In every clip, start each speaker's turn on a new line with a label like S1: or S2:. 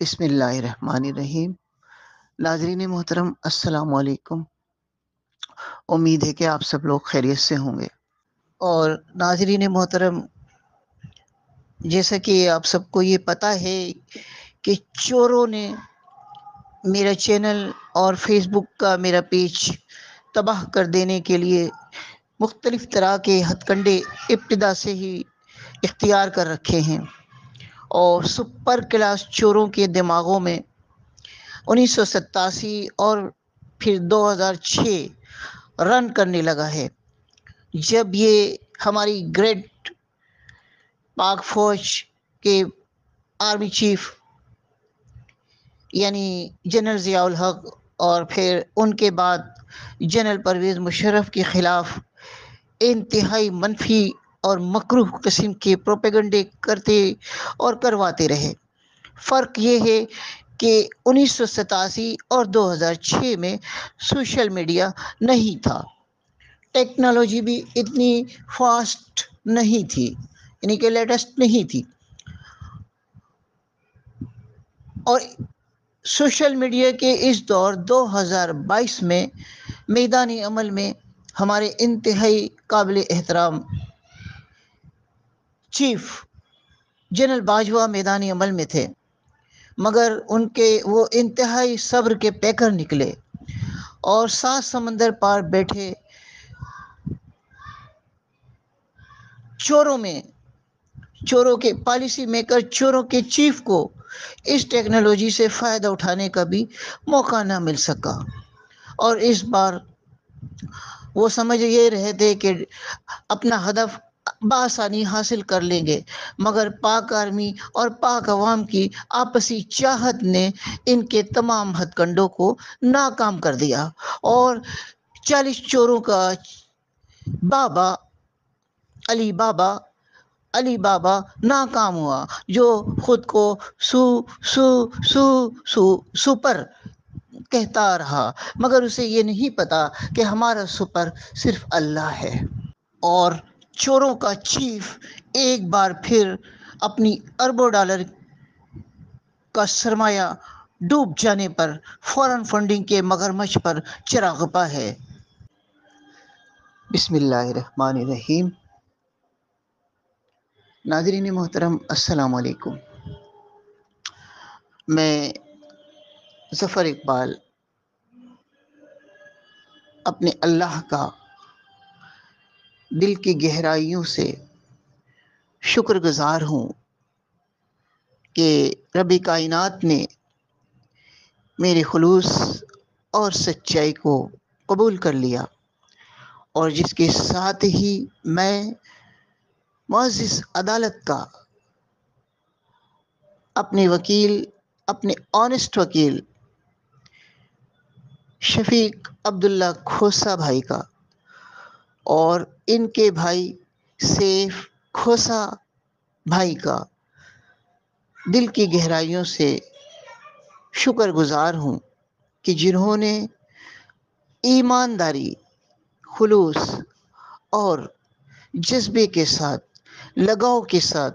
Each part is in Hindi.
S1: बिस्मिल्लाहिर्रहमानिर्रहीम। नाजरीन मोहतरम अस्सलाम वालेकुम उम्मीद है कि आप सब लोग खैरियत से होंगे। और नाजरीन मोहतरम, जैसा कि आप सबको ये पता है कि चोरों ने मेरा चैनल और फेसबुक का मेरा पेज तबाह कर देने के लिए मुख्तलिफ़ तरह के हथकंडे इब्तदा से ही इख्तियार कर रखे हैं। और सुपर क्लास चोरों के दिमागों में उन्नीस सौ सतासी और फिर 2006 रन करने लगा है। जब ये हमारी ग्रेट पाक फौज के आर्मी चीफ, यानी जनरल ज़ियाउल हक और फिर उनके बाद जनरल परवेज़ मुशर्रफ के ख़िलाफ़ इंतहाई मनफी और मकरूह किस्म के प्रोपेगंडे करते और करवाते रहे। फ़र्क ये है कि उन्नीस सौ सतासी और 2006 में सोशल मीडिया नहीं था। टेक्नोलॉजी भी इतनी फास्ट नहीं थी, यानी कि लेटेस्ट नहीं थी। और सोशल मीडिया के इस दौर 2022 में मैदानी अमल में हमारे इंतहाई काबिल एहतराम चीफ जनरल बाजवा मैदानी अमल में थे, मगर उनके वो इंतहाई सब्र के पैकर निकले और सात समंदर पार बैठे चोरों में, चोरों के पॉलिसी मेकर, चोरों के चीफ को इस टेक्नोलॉजी से फ़ायदा उठाने का भी मौका ना मिल सका। और इस बार वो समझ ये रहे थे कि अपना हदफ बासानी हासिल कर लेंगे। मगर पाक आर्मी और पाक अवाम की आपसी चाहत ने इनके तमाम हथकंडों को नाकाम कर दिया और चालीस चोरों का बाबा, अली बाबा अली बाबा नाकाम हुआ, जो खुद को सु सु सु सु, सुपर कहता रहा। मगर उसे ये नहीं पता कि हमारा सुपर सिर्फ़ अल्लाह है और चोरों का चीफ एक बार फिर अपनी अरबों डॉलर का सरमाया डूब जाने पर फॉरेन फंडिंग के मगरमच्छ पर चिरागपा है। बिस्मिल्लाहिर्रहमानिर्रहीम। नाजरीन मोहतरम, अस्सलाम वालेकुम मैं ज़फ़र इकबाल अपने अल्लाह का दिल की गहराइयों से शुक्रगुजार हूँ कि रबी कायनात ने मेरे खलूस और सच्चाई को कबूल कर लिया और जिसके साथ ही मैं मुआज़ अदालत का अपने वकील, अपने ऑनेस्ट वकील शफीक अब्दुल्ला खोसा भाई का और इनके भाई सेफ़, खोसा भाई का दिल की गहराइयों से शुक्रगुजार हूँ कि जिन्होंने ईमानदारी, खुलूस और जज्बे के साथ, लगाव के साथ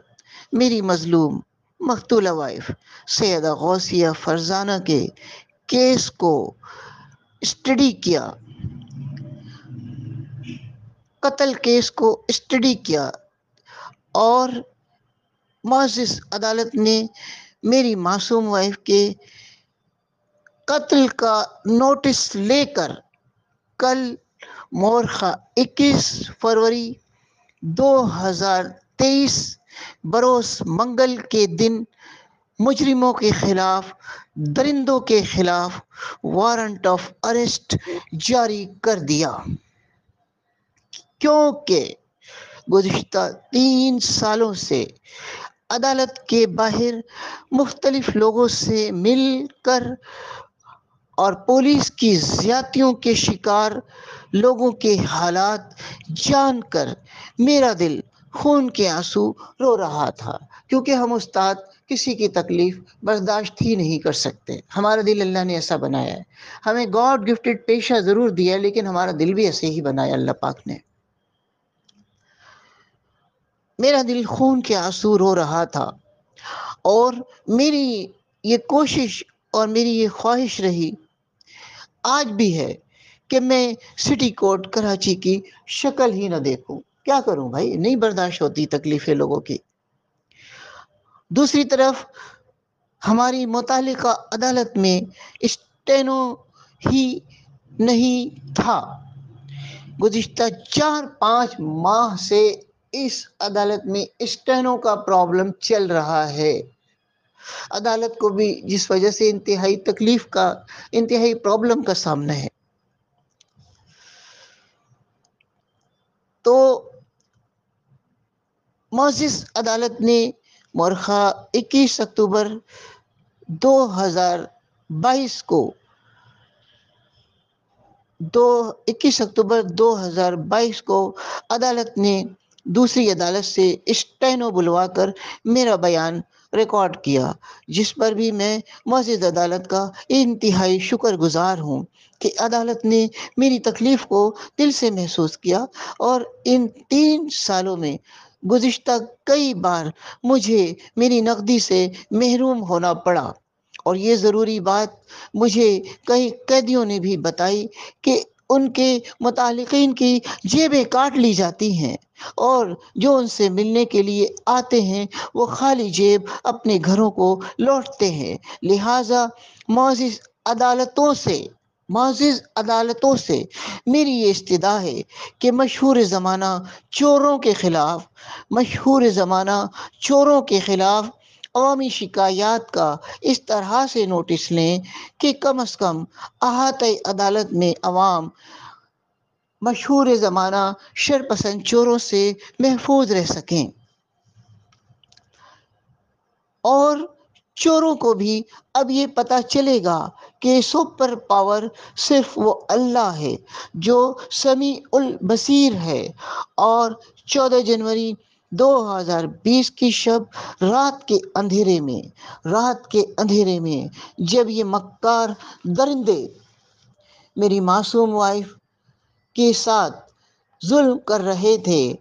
S1: मेरी मज़लूम मकतूला वाइफ सैदा गौसिया फरजाना के केस को स्टडी किया। कत्ल केस को स्टडी किया और मोजिस अदालत ने मेरी मासूम वाइफ के कत्ल का नोटिस लेकर कल मोरखा 21 फरवरी 2023 बरोस मंगल के दिन मुजरिमों के खिलाफ, दरिंदों के खिलाफ वारंट ऑफ़ अरेस्ट जारी कर दिया। क्योंकि गुज्त तीन सालों से अदालत के बाहर मुख्तलिफ़ लोगों से मिलकर और पुलिस की ज्यादतियों के शिकार लोगों के हालात जानकर मेरा दिल खून के आँसू रो रहा था, क्योंकि हम उस्ताद किसी की तकलीफ़ बर्दाश्त ही नहीं कर सकते। हमारा दिल अल्लाह ने ऐसा बनाया है। हमें गॉड गिफ्टेड पेशा ज़रूर दिया है, लेकिन हमारा दिल भी ऐसे ही बनाया अल्लाह पाक ने। मेरा दिल खून के आँसू रो रहा था और मेरी ये कोशिश और मेरी ये ख्वाहिश रही। आज भी है कि मैं सिटी कोर्ट कराची की शक्ल ही ना देखूँ। क्या करूँ भाई? नहीं बर्दाश्त होती तकलीफें लोगों की। दूसरी तरफ़ हमारी मुतल अदालत में स्टेनो ही नहीं था। गुज्त चार पाँच माह से इस अदालत में स्टेनो का प्रॉब्लम चल रहा है। अदालत को भी जिस वजह से इंतहाई तकलीफ़ का, इंतहाई प्रॉब्लम का सामना है। तो मोजिस अदालत ने मरखा 21 अक्टूबर 2022 को दो 21 अक्टूबर 2022 को अदालत ने दूसरी अदालत से स्टेनो बुलवाकर मेरा बयान रिकॉर्ड किया, जिस पर भी मैं मस्जिद अदालत का इंतहाई शुक्रगुजार हूँ कि अदालत ने मेरी तकलीफ़ को दिल से महसूस किया और इन तीन सालों में गुज्त कई बार मुझे मेरी नकदी से महरूम होना पड़ा। और ये ज़रूरी बात मुझे कई कैदियों ने भी बताई कि उनके मुतालिकीन की जेबें काट ली जाती हैं और जो उनसे मिलने के लिए आते हैं, वो खाली जेब अपने घरों को लौटते हैं। लिहाजा मोजिज अदालतों से, मोजिज अदालतों से मेरी ये इस्तदा है कि मशहूर ज़माना चोरों के ख़िलाफ़, मशहूर ज़माना चोरों के ख़िलाफ़ अवामी शिकायत का इस तरह से नोटिस लें कि कम अज़ कम अहात अदालत में अवाम मशहूर ज़माना शरपसंद चोरों से महफूज रह सकें। और चोरों को भी अब ये पता चलेगा कि सुपर पावर सिर्फ़ वो अल्लाह है जो समी उल बसीर है और 14 जनवरी 2020 की शब रात के अंधेरे में, रात के अंधेरे में जब ये मक्कार दरिंदे, मेरी मासूम वाइफ के साथ जुल्म कर रहे थे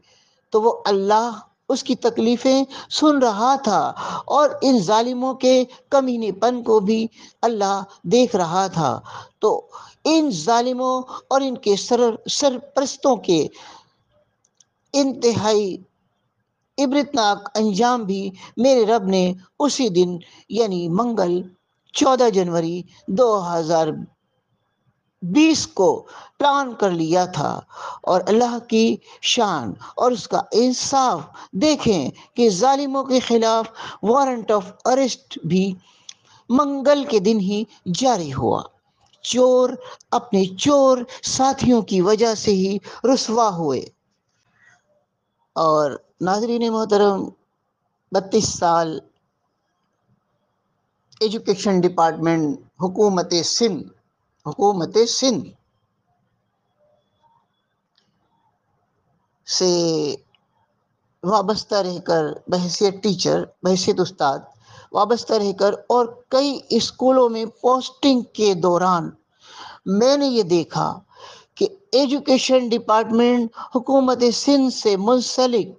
S1: तो वो अल्लाह उसकी तकलीफ़ें सुन रहा था और इन जालिमों के कमीनेपन को भी अल्लाह देख रहा था। तो इन जालिमों और इनके सर, सरप्रस्तों के इंतहाई इबरतनाक अंजाम भी मेरे रब ने उसी दिन, यानी मंगल 14 जनवरी 2020 को प्लान कर लिया था। और अल्लाह की शान और उसका इंसाफ देखें कि जालिमों के खिलाफ वारंट ऑफ़ अरेस्ट भी मंगल के दिन ही जारी हुआ। चोर, अपने चोर साथियों की वजह से ही रुसवा हुए। और नाजरीन मोहतरम, बत्तीस साल एजुकेशन डिपार्टमेंट, हुकूमत सिंध हुकूमत सिंध से वाबस्ता रहकर बहसीत टीचर बहसीत उस्ताद, वाबस्ता रहकर और कई स्कूलों में पोस्टिंग के दौरान मैंने ये देखा एजुकेशन डिपार्टमेंट हुकूमत सिंध से मुंसलिक।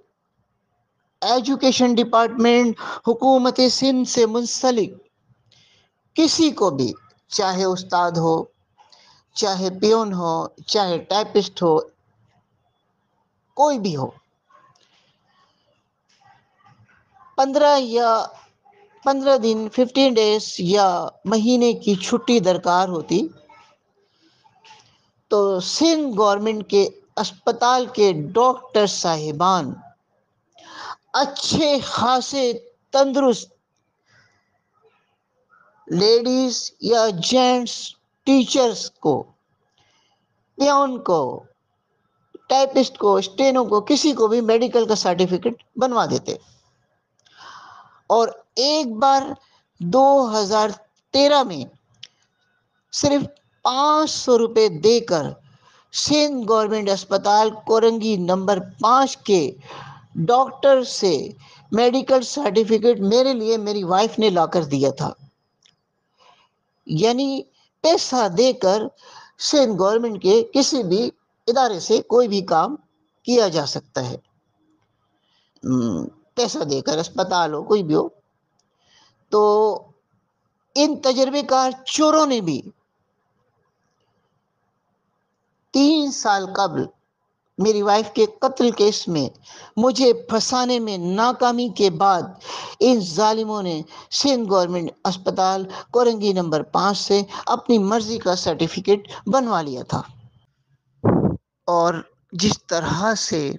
S1: एजुकेशन डिपार्टमेंट हुकूमत सिंध से मुंसलिक। किसी को भी, चाहे उस्ताद हो, चाहे पियोन हो, चाहे टाइपिस्ट हो, कोई भी हो। पंद्रह या पंद्रह दिन फिफ्टीन डेज़ या महीने की छुट्टी दरकार होती। तो सिंध गवर्नमेंट के अस्पताल के डॉक्टर साहिबान, अच्छे खासे तंदुरुस्त लेडीज़ या जेंट्स टीचर्स को, पियोन को, टाइपिस्ट को, स्टेनो को, किसी को भी मेडिकल का सर्टिफिकेट बनवा देते। और एक बार 2013 में सिर्फ़ पाँच सौ रुपये देकर सिंध गवर्नमेंट अस्पताल कोरंगी नंबर पाँच के डॉक्टर से मेडिकल सर्टिफिकेट मेरे लिए मेरी वाइफ ने लाकर दिया था। यानी पैसा देकर सिंध गवर्नमेंट के किसी भी इदारे से कोई भी काम किया जा सकता है। हम्म, पैसा देकर अस्पताल हो कोई भी हो। तो इन तजर्बेकार चोरों ने भी तीन साल कबल मेरी वाइफ के कत्ल केस में, मुझे फंसाने में नाकामी के बाद इन जालिमों ने सिंध गवर्नमेंट अस्पताल कोरंगी नंबर पाँच से अपनी मर्ज़ी का सर्टिफिकेट बनवा लिया था। और जिस तरह से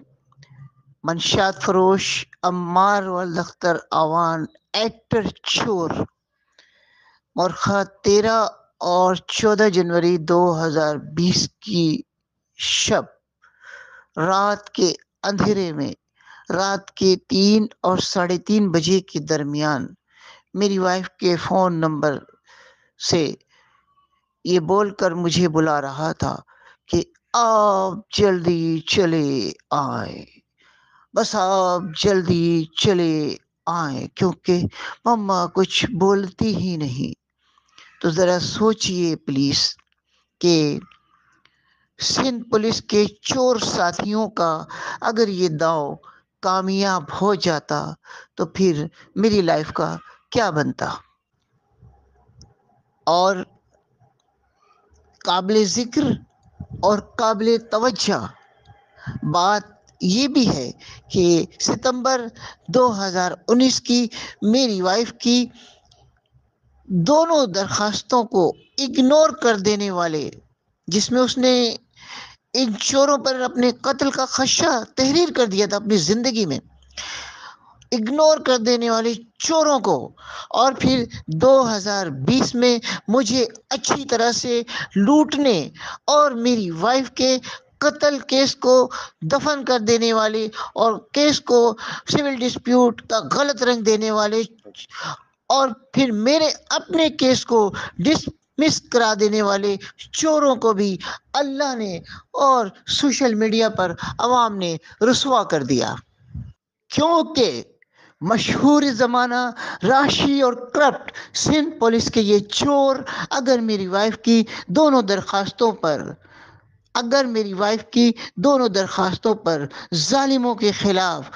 S1: मनशात फरोश, अम्मार वल अख्तर आवान एक्टर चोर, मरखा तेरह और चौदह जनवरी 2020 की शब, रात के अंधेरे में, रात के तीन और साढ़े तीन बजे के दरमियान, मेरी वाइफ के फ़ोन नंबर से ये बोलकर मुझे बुला रहा था कि आप जल्दी चले आए। बस आप जल्दी चले आए, क्योंकि मम्मा कुछ बोलती ही नहीं। तो ज़रा सोचिए प्लीज़ कि सिंध पुलिस के चोर साथियों का अगर ये दाव कामयाब हो जाता तो फिर मेरी लाइफ का क्या बनता? और काबिल ज़िक्र और काबिल तवज्जा, बात ये भी है कि सितंबर 2019 की मेरी वाइफ की दोनों दरखास्तों को इग्नोर कर देने वाले, जिसमें उसने इन चोरों पर अपने कत्ल का खदशा तहरीर कर दिया था अपनी ज़िंदगी में इग्नोर कर देने वाले चोरों को। और फिर 2020 में मुझे अच्छी तरह से लूटने और मेरी वाइफ के कत्ल केस को दफन कर देने वाले और केस को सिविल डिस्प्यूट का गलत रंग देने वाले और फिर मेरे अपने केस को डिसमिस करा देने वाले चोरों को भी अल्लाह ने और सोशल मीडिया पर आवाम ने रसुआ कर दिया। क्योंकि मशहूर ज़माना, राशि और करप्ट सिंध पुलिस के ये चोर, अगर मेरी वाइफ की दोनों दरखास्तों पर, अगर मेरी वाइफ की दोनों दरखास्तों पर जालिमों के खिलाफ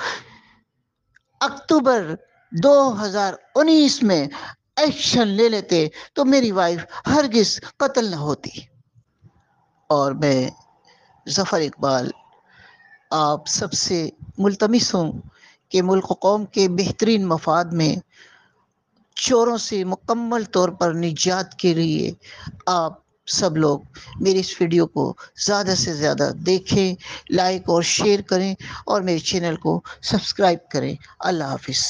S1: अक्टूबर 2019 में एक्शन ले लेते तो मेरी वाइफ हरगिज कत्ल न होती। और मैं, जफ़र इकबाल, आप सबसे मुलतमस हूँ कि मुल्क कौम के बेहतरीन मफाद में चोरों से मुकम्मल तौर पर निजात के लिए आप सब लोग मेरी इस वीडियो को ज़्यादा से ज़्यादा देखें लाइक और शेयर करें और मेरे चैनल को सब्सक्राइब करें। अल्लाह हाफिज़।